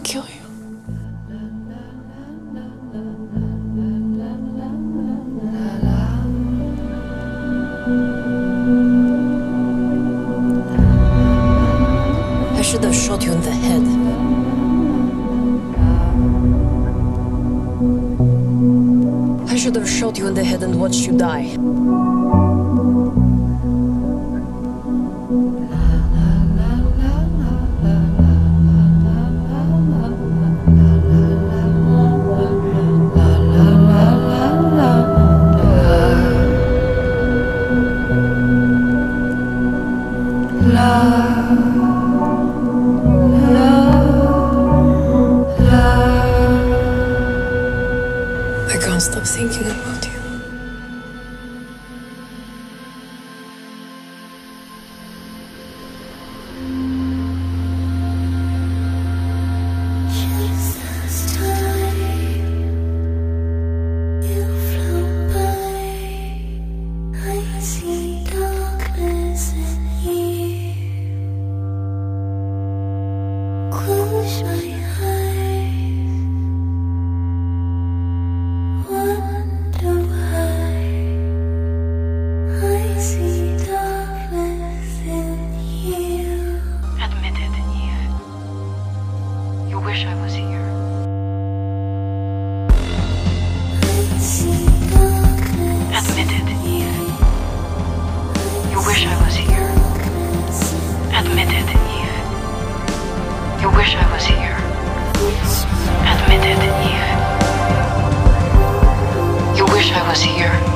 kill you I should have shot you in the head. I should have shot you in the head and watched you die. Thinking about you. Close my eyes, wish I was here. Admit it. You wish I was here. Admit it, Eve. You wish I was here. Admit it, Eve. You wish I was here.